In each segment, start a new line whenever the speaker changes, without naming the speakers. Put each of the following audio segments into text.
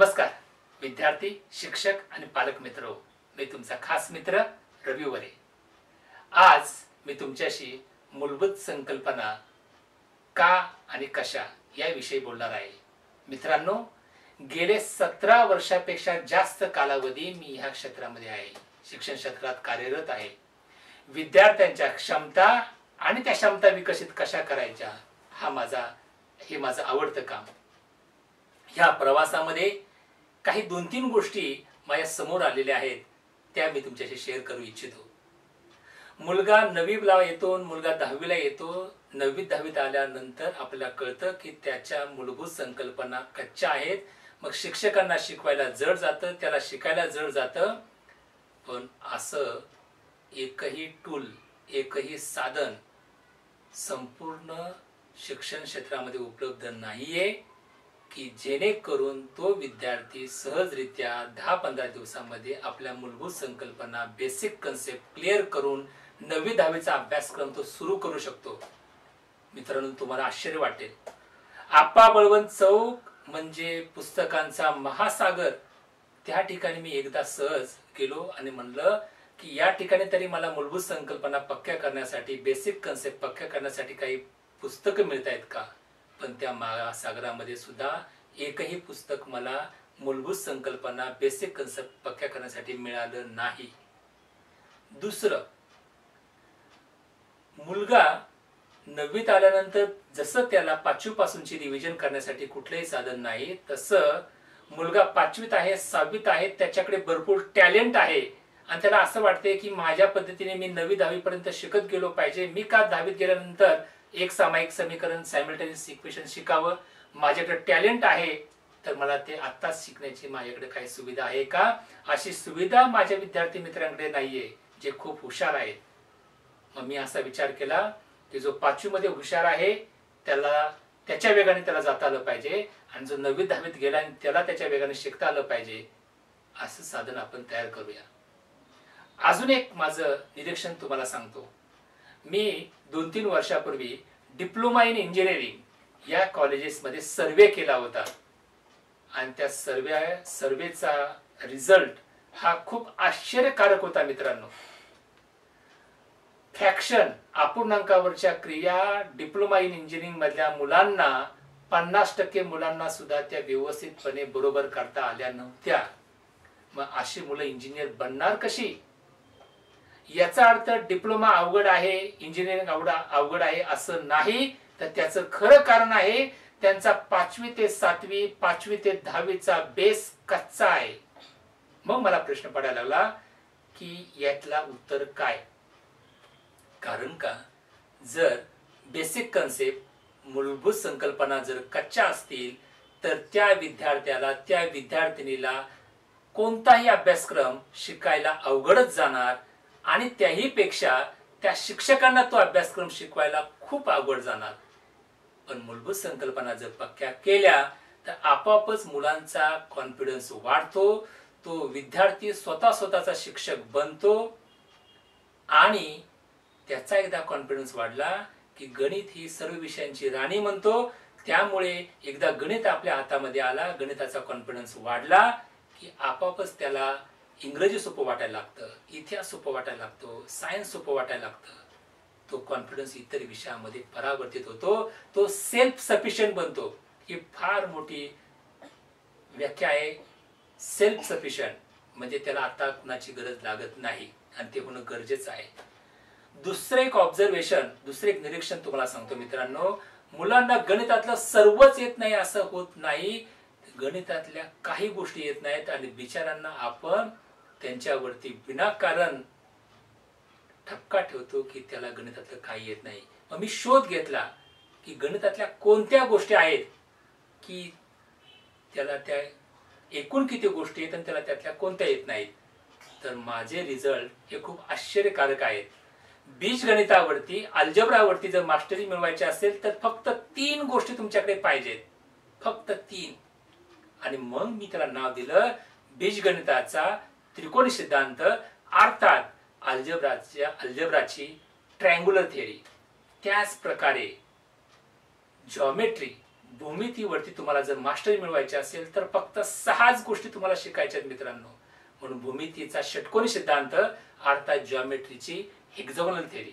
नमस्कार. विद्यार्थी शिक्षक आणि पालक मित्र हो. मी तुमचा खास मित्र रविवरे आज मी तुमच्याशी मूलभूत संकल्पना का आणि कशा याविषयी बोलणार आहे. मित्रांनो गेले सतरा वर्षापेक्षा जास्त कालावधी मी ह्या क्षेत्रामध्ये आहे. शिक्षण क्षेत्रात कार्यरत आहे. विद्यार्थ्यांच्या क्षमता आणि त्या क्षमता विकसित कशा करायच्या हा माझा हे माझं आवडतं काम. ह्या प्रवासामध्ये काही दोन तीन गोष्टी माझ्यासमोर आलेल्या आहेत त्या मी तुमच्याशी शेअर करू इच्छितो. मुलगा नवीला येतो मुलगा दहावीला येतो नववीत दहावीत आल्यानंतर आपल्याला कळतं की त्याच्या मूलभूत संकल्पना कच्च्या आहेत. मग शिक्षकांना शिकवायला जड जातं त्याला शिकायला जड जातं. पण असं एकही टूल एकही साधन संपूर्ण शिक्षण क्षेत्रामध्ये उपलब्ध नाहीये. की जेणेकरून तो विद्यार्थी सहजरित्या दहा पंधरा दिवसामध्ये आपल्या मूलभूत संकल्पना बेसिक कन्सेप्ट क्लिअर करून नववी दहावीचा अभ्यासक्रम तो सुरू करू शकतो. मित्रांनो तुम्हाला आश्चर्य वाटेल. आप्पा बळवंत चौक म्हणजे पुस्तकांचा महासागर. त्या ठिकाणी मी एकदा सहज गेलो आणि म्हणलं की या ठिकाणी तरी मला मूलभूत संकल्पना पक्क्या करण्यासाठी बेसिक कन्सेप्ट पक्क्या करण्यासाठी काही पुस्तकं मिळत आहेत का? पण त्या महासागरामध्ये सुद्धा एकही पुस्तक मला मूलभूत संकल्पना बेसिक कन्सेप्ट पक्क्या करण्यासाठी मिळालं नाही. दुसरं मुलगा नववीत आल्यानंतर जसं त्याला पाचवी पासूनची रिव्हिजन करण्यासाठी कुठलंही साधन नाही तसं मुलगा पाचवीत आहे सहावीत आहे त्याच्याकडे भरपूर टॅलेंट आहे. आणि त्याला असं वाटतंय की माझ्या पद्धतीने मी नवी दहावीपर्यंत शिकत गेलो पाहिजे. मी का दहावीत गेल्यानंतर एक सामायिक समीकरण सायमल्टेनियस इक्वेशन शिकावं? माझ्याकडे टॅलेंट आहे तर मला ते आत्ताच शिकण्याची माझ्याकडे काही सुविधा आहे का? अशी सुविधा माझ्या विद्यार्थी मित्रांकडे नाहीये जे खूप हुशार आहेत. मग मी असा विचार केला की जो पाचवीमध्ये हुशार आहे त्याला त्याच्या वेगाने त्याला जाता आलं पाहिजे. आणि जो नवी दहावीत गेला आणि त्याला त्याच्या वेगाने शिकता आलं पाहिजे असं साधन आपण तयार करूया. अजून एक माझं निरीक्षण तुम्हाला सांगतो. मी दोन तीन वर्षापूर्वी डिप्लोमा इन इंजिनिअरिंग या कॉलेजेसमध्ये सर्वे केला होता. आणि त्या सर्वे सर्वेचा रिझल्ट हा खूप आश्चर्यकारक होता मित्रांनो. फ्रॅक्शन अपूर्णांकावरच्या क्रिया डिप्लोमा इन इंजिनिअरिंग मधल्या मुलांना पन्नास टक्के मुलांना सुद्धा त्या व्यवस्थितपणे बरोबर करता आल्या नव्हत्या. मग अशी मुलं इंजिनियर बनणार कशी? याचा अर्थ डिप्लोमा अवघड आहे इंजिनिअरिंग अवघड अवघड आहे असं नाही. तर त्याचं खरं कारण आहे त्यांचा पाचवी ते सातवी पाचवी ते दहावीचा बेस कच्चा आहे. मग मला प्रश्न पडायला लागला की यातला उत्तर काय? कारण का? जर बेसिक कन्सेप्ट मूलभूत संकल्पना जर कच्च्या असतील तर त्या विद्यार्थ्याला त्या विद्यार्थिनीला कोणताही अभ्यासक्रम शिकायला अवघडच जाणार. आणि त्याही पेक्षा त्या शिक्षकांना तो अभ्यासक्रम शिकवायला खूप अवघड जाणार. पण मूलभूत संकल्पना जर पक्क्या केल्या तर आपोआपच मुलांचा कॉन्फिडन्स वाढतो तो विद्यार्थी स्वतः स्वतःचा शिक्षक बनतो आणि त्याचा एकदा कॉन्फिडन्स वाढला की गणित ही सर्व विषयांची राणी म्हणतो. त्यामुळे एकदा गणित आपल्या हातामध्ये आला गणिताचा कॉन्फिडन्स वाढला की आपापच त्याला इंग्रजी सोपं वाटायला लागतं इतिहास सोपं वाटायला लागतो सायन्स सोपं वाटायला लागतं. तो कॉन्फिडन्स इतर विषयामध्ये परावर्तित होतो तो सेल्फ सफिशियंट बनतो. ही फार मोठी व्याख्या आहे. सेल्फ सफिशियंट म्हणजे त्याला आता कुणाची गरज लागत नाही आणि ते होणं गरजेचं आहे. दुसरं एक ऑब्झर्वेशन दुसरं एक निरीक्षण तुम्हाला सांगतो मित्रांनो. मुलांना गणितातलं सर्वच येत नाही असं होत नाही. गणितातल्या काही गोष्टी येत नाहीत आणि बिचारांना आपण त्यांच्यावरती विनाकारण ठपका ठेवतो की त्याला गणितातलं काही येत नाही. मग मी शोध घेतला की गणितातल्या कोणत्या गोष्टी आहेत की त्याला त्या एकूण किती गोष्टी आहेत आणि त्याला त्यातल्या कोणत्या येत नाहीत. तर माझे रिझल्ट हे खूप आश्चर्यकारक आहेत. बीजगणितावरती अल्जब्रावरती जर मास्टरी मिळवायची असेल तर फक्त तीन गोष्टी तुमच्याकडे पाहिजेत. फक्त तीन. आणि मग मी त्याला नाव दिलं बीजगणिताचा त्रिकोणी सिद्धांत अर्थात अल्जब्राच्या अल्जब्राची ट्रँग्युलर थिअरी. त्याच प्रकारे जॉमेट्री भूमितीवरती तुम्हाला जर मास्टरी मिळवायची असेल तर फक्त सहाच गोष्टी तुम्हाला शिकायच्या आहेत मित्रांनो. म्हणून भूमितीचा षटकोनी सिद्धांत अर्थात जॉमेट्रीची हेक्झागोनल थेरी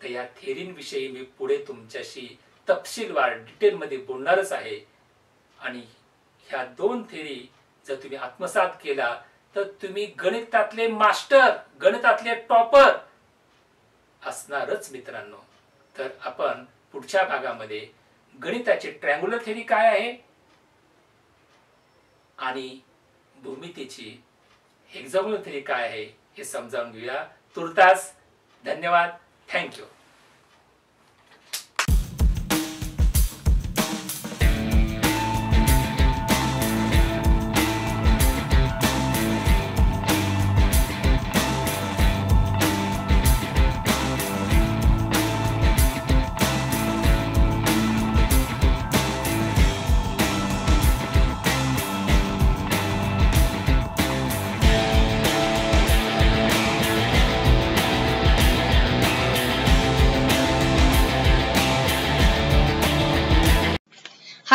तर या थेरींविषयी मी पुढे तुमच्याशी तपशीलवार डिटेलमध्ये बोलणारच आहे. आणि ह्या दोन थेरी जर तुम्ही आत्मसात केला तर तुम्ही गणितातले मास्टर गणितातले टॉपर असणारच मित्रांनो. तर आपण पुढच्या भागामध्ये गणिताची ट्रँग्युलर थेरी काय आहे? आणि भूमितीची हेक्झागोनल थेरी काय आहे? हे समजावून घेऊया. तुर्तास धन्यवाद. थँक्यू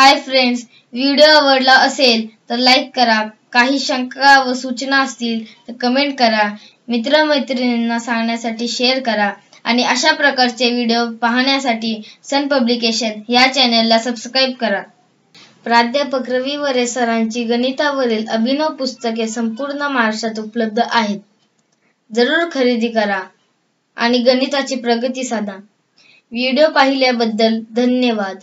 हाय फ्रेंड्स व्हिडिओ आवडला असेल तर लाईक करा. काही शंका व सूचना असतील तर कमेंट करा. मित्रमैत्रिणींना सांगण्यासाठी शेअर करा. आणि अशा प्रकारचे व्हिडिओ पाहण्यासाठी सन पब्लिकेशन या चॅनलला सबस्क्राईब करा. प्राध्यापक रवी वरे सरांची गणितावरील अभिनव पुस्तके संपूर्ण महाराष्ट्रात उपलब्ध आहेत. जरूर खरेदी करा आणि गणिताची प्रगती साधा. व्हिडिओ पाहिल्याबद्दल धन्यवाद.